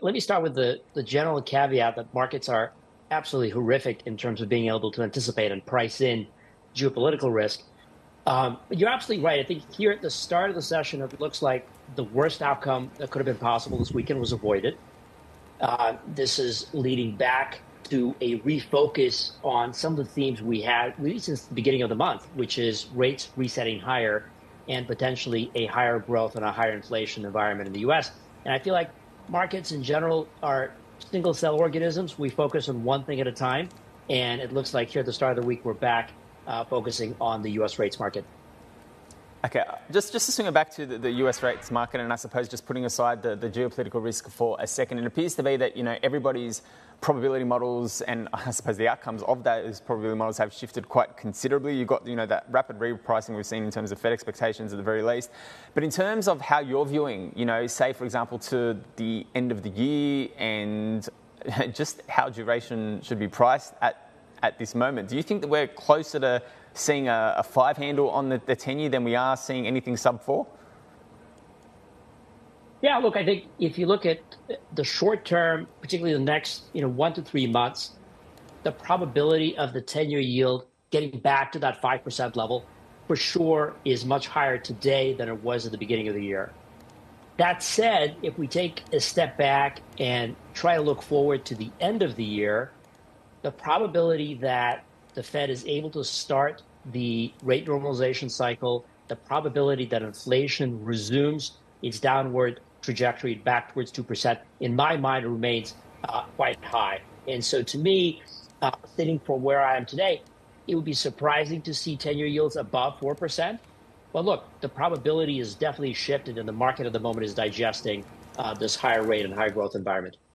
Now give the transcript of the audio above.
let me start with the, the general caveat that markets are absolutely horrific in terms of being able to anticipate and price in geopolitical risk. Um, you're absolutely right. I think here at the start of the session, it looks like the worst outcome that could have been possible this weekend was avoided. Uh, this is leading back to a refocus on some of the themes we had really since the beginning of the month, which is rates resetting higher and potentially a higher growth and a higher inflation environment in the U.S. And I feel like markets in general are single cell organisms. We focus on one thing at a time. And it looks like here at the start of the week, we're back uh, focusing on the US rates market. Okay, just, just to swing it back to the, the, US rates market, and I suppose just putting aside the, the geopolitical risk for a second, it appears to be that you know everybody's probability models and I suppose the outcomes of those probability models have shifted quite considerably. You've got you know that rapid repricing we've seen in terms of Fed expectations at the very least, but in terms of how you're viewing, you know, say for example to the end of the year and just how duration should be priced at at this moment, do you think that we're closer to seeing a, a five handle on the, the 10 year than we are seeing anything sub four? Yeah, look, I think if you look at the short term, particularly the next you know one to three months, the probability of the 10 year yield getting back to that 5% level for sure is much higher today than it was at the beginning of the year. That said, if we take a step back and try to look forward to the end of the year, the probability that the Fed is able to start the rate normalization cycle, the probability that inflation resumes its downward trajectory back towards 2%, in my mind, remains uh, quite high. And so to me, uh, sitting from where I am today, it would be surprising to see 10 year yields above 4%. But look, the probability is definitely shifted, and the market at the moment is digesting uh, this higher rate and higher growth environment.